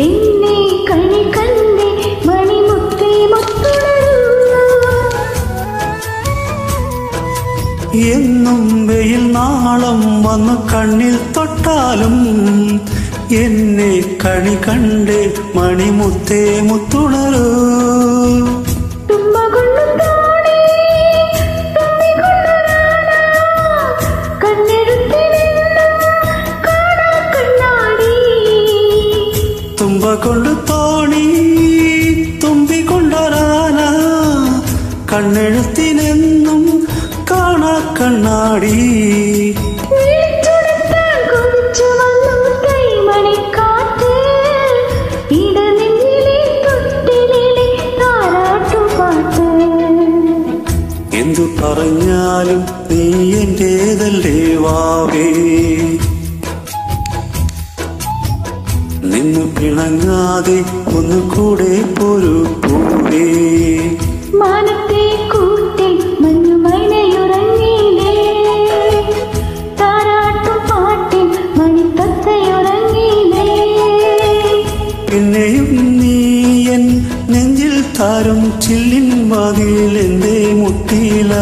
എന്നെ കണി കണ്ടേ എന്നും വെയിൽ നാളം വന്ന് കണ്ണിൽ തൊട്ടാലും എന്നെ കണി കണ്ട് മണിമുത്തേ മുത്തുണരൂ കൊണ്ട് തോണി തുമ്പി കൊണ്ടൊരാന കണ്ണെഴുത്തിനെന്നും കാണാ കണ്ണാടി. എന്തു പറഞ്ഞാലും നീ എന്റേതല്ലേ വാവേ? ഒന്നും ഇണങ്ങാതെ ഒന്ന് കൂടെ ഒരു കൂടെ എൻ നെഞ്ചിൽ താരം ചില്ലിൻ വാതിൽ എന്തേ മുട്ടിയില്ല